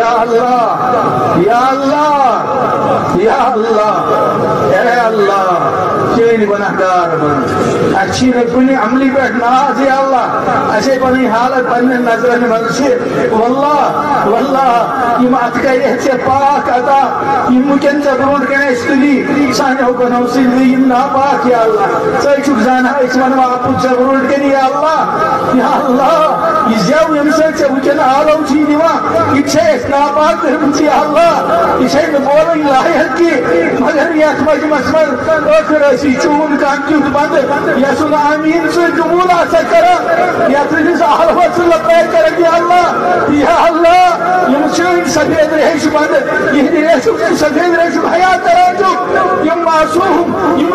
या या या बन। अच्छी अमली पे या अल्लाह। हालत पन्ने नजरन मन से। वल्लाह वल्लाह से पाक अता यम मुकन से कने स्टली साने हो बनो से यम ना पाक, या अल्लाह। सही चुक जाना, इस मन वा आपु या अल्लाह। या अल्लाह इजाउ यम से से मुकन आलो छी दिवा अल्लाह चून क्यों बंद या सुन आमीन से कबूल आसा करा या तुझे आहवा से लपैर कर या अल्लाह या अल्लाह यम चून सफ़ेद रहे शुबंद ये दिले शुब सफ़ेद रहे शुब हयात राजो यम मासूम यम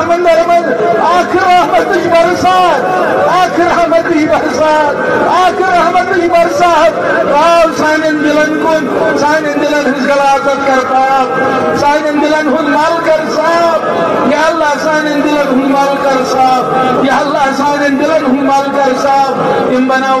रहमत की समंदर में आखिर रहमत की बरसात, आखिर रहमत की बरसात, आखिर रहमत की बरसात। राव सानिन दिलन कुन सानिन दिलन हज गलाजत कर पाप सानिन दिलन हुन माल कर साफ़ या अल्लाह सानिन दिलन हुन माल कर साफ़ या अल्लाह सानिन दिलन हुन माल कर साफ़ इम बनाओ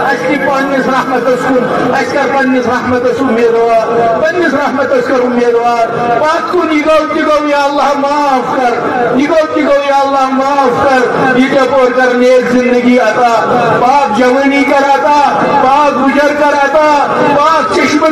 ये ये छी गलिब गथा यम सन मुरादात छी वापस यहाँ या अल्लाह बनी दस्तगीरी कर या अल्लाह दस्तगीरी कर या अल्लाह पन्निस रहमत कुन असकर पन्निस रहमत उम्मीदवार पन्निस रहमत कर उम्मीदवार बात को निगो निगो या अल्लाह माफ़ कर या अल्लाह माफ़ कर ये पोर कर नेक ज़िंदगी अता पाक जवानी कराता पाक गुजर कराता पाक चश्म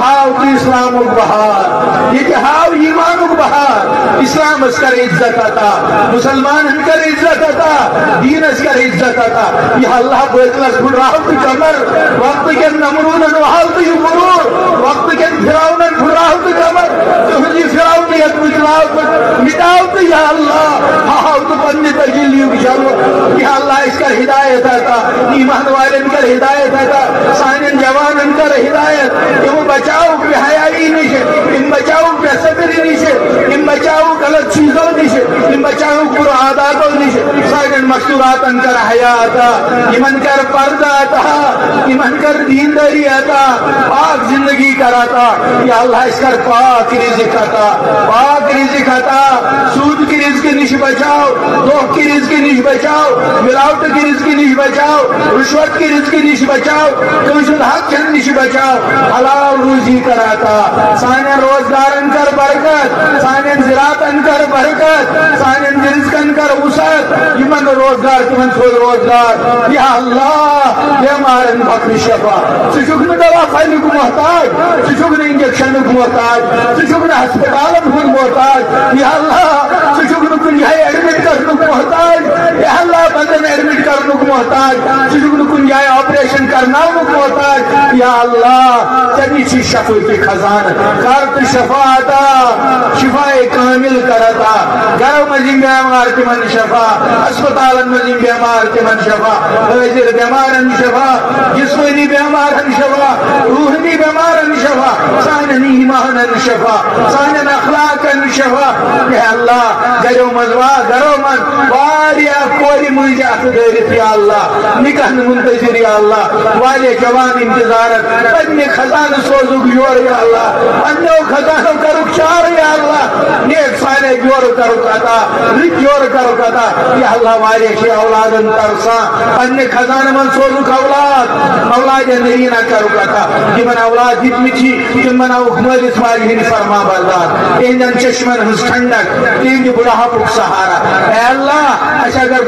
हाव तो इस्लाम बहार। ये हाव ईमान बहार। इस्लाम कर इज़्ज़त आता। मुसलमान कर इज़्ज़त आता। दीन कर इज़्ज़त आता। यह अल्लाह बैतलस फुराव की कमर। वक्त के नमरून वहाल की मरूर वक्त के फिराउन फुराव की कमर। तुझी फिराउनियत मुजलाव मिटाव तो या अल्लाह। हाव तो बंदी तजिली बिचारो या अल्लाह इसका हिदायत आता। ईमान वाले कर हिदायत आता। सानिन जवान कर हिदायत इम बचाओ हयाई निशे इम बचाओ बेसबरी निशे इम बचाओ गलत चीज़ों निशे इम बचाओ बुरा आदातों निशे सानिन मस्तूरात कर हयाता, इमन कर पर्दा आता, इमन कर दीनदारी आता, पाक ज़िंदगी कराता। या अल्लाह इसकर पाक रिजिक आता पाक रिजिक आता सूद की रिज्क निश बचाओ दोख की रिज्क निश बचाओ, मिलावट की रिज्क निश बचाओ, रिश्वत की रिज्क निश बचाओ कमिशन हक चंद निश बचाओ। हलाल रूजी कराता साने रोज़गार कर बरकत साने जिरात कर बरकत साने रिज्कन कर उसत यमन रोज़गार तिमन थोड़ रोज़गार। या अल्लाह बेमारन बख्श शफा। सुजुग न दवा फैल को मोहताज सुजुग न इंजेक्शन को मोहताज सुजुग न अस्पताल को मोहताज। या अल्लाह एडमिट करने को या अल्लाह बंदन एडमिट करने को मोहताज जाए ऑपरेशन करना मोहताज। या अल्लाह तभी की खजान कर तो शफा कामिल करता। घर मजिम बेमार शफा, अस्पताल मजिम बेमार शफा बेमार शफा, जिस्मनी बेमार शफा, रूहनी बेमार शफा, साननी शफा, सानन शफा। अल्लाह मजवा मन वारिया कोरी मुझे अत या अल्लाह। निकाह मुंतजिर या अल्लाह। वाले जवान इंतज़ार पन्ने खजान सोजुक योर या अल्लाह। अन्यो खजानो करुक चार या अल्लाह। नेक साले योर करुक अता। रिक योर करुक अता। या अल्लाह वारिया शे औलादन तरसा पन्ने खजाने मन सोजुक औलाद। औलाद नरीना करुक अता। जिमन औलाद दितमिची जिमन हुकमत इस्माइल हिन फरमा बरदार। इंजन चश्मन हुस ठंडक। तीन बुढ़ापुक सहारा। अल्लाह अच्छा अगर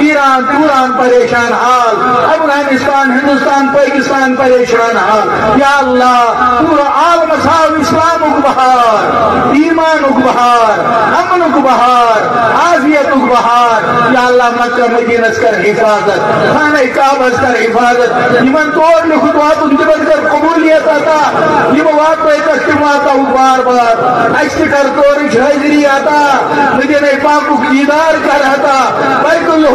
ईरान, तुरान परेशान हाल। अफ़गानिस्तान, हिंदुस्तान, पाकिस्तान परेशान हाल। या अल्लाह, पूरा आलम साहब इस्लाम बहार, ईमान बहार, अमन बहार आफियत बहार। या अल्लाह, मक्का मदीनस कर हिफाजत, खाना काबस कर हिफाजत। इमन तोड़ लिखुत वातुक दिबत कर कबूलियत आता। यम वात तक तिम आता बार बार। अस कर तोर हाजरी आता। मदीन पाकुक दीदार कर आता।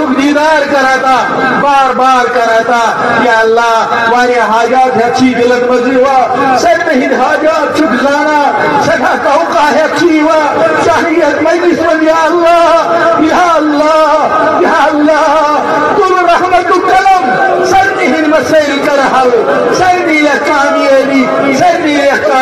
बैतुल्लाहुक दीदार कराता बार बार कराता, या अल्लाह, वारे हाजात हची दिलत हुआ सर हिंद हाजात चुक जाना सदा कहू का है चीवा शाहियत मजलिस या अल्लाह या अल्लाह।